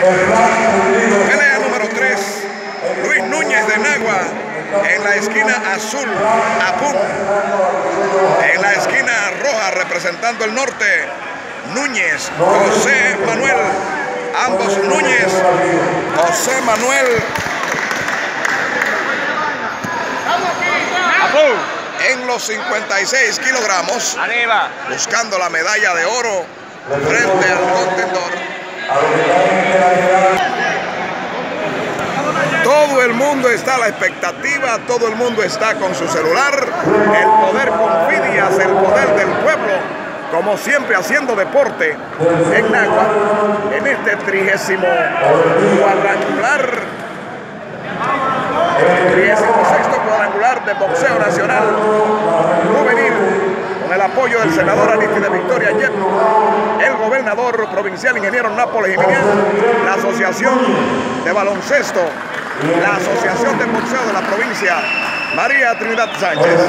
Pelea número 3. Luis Núñez de Nagua en la esquina azul, Apun. En la esquina roja, representando el norte, Núñez, José Manuel. Ambos Núñez, José Manuel. En los 56 kilogramos, buscando la medalla de oro frente al contendor. El mundo está a la expectativa, todo el mundo está con su celular. El poder Confidias, el poder del pueblo, como siempre haciendo deporte en Nagua, en este trigésimo cuadrangular, 36 cuadrangular de boxeo nacional juvenil, con el apoyo del senador de Victoria Jet, el gobernador provincial ingeniero Nápoles Jiménez, la asociación de baloncesto la Asociación de Boxeo de la provincia, María Trinidad Sánchez.